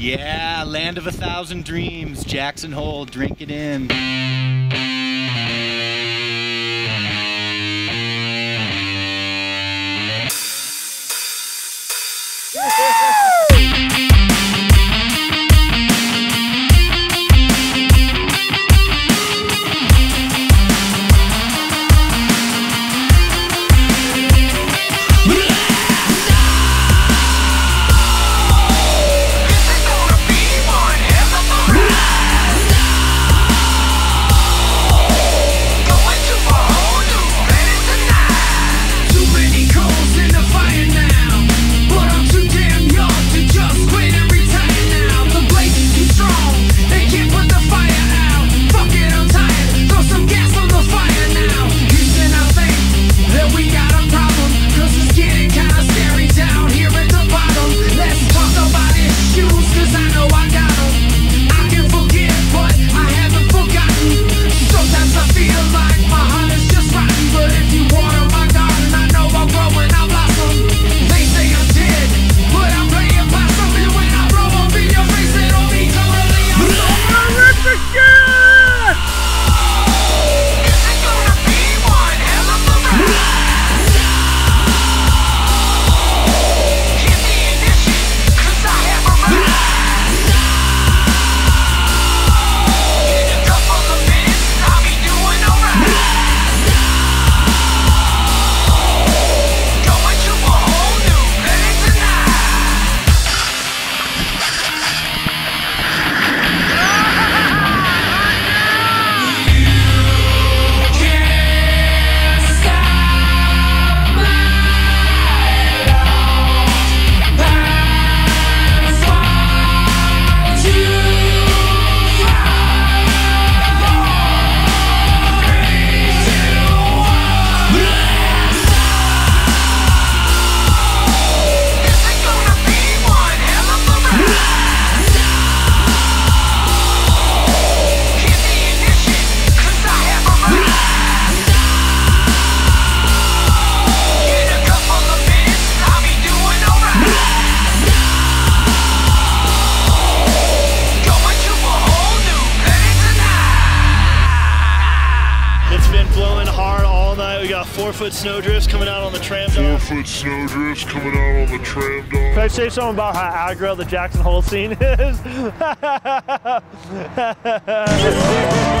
Yeah, land of a thousand dreams. Jackson Hole, drink it in. Got four foot snowdrifts coming out on the tram Four foot snowdrifts coming out on the tram dog. Can I say something about how aggro the Jackson Hole scene is?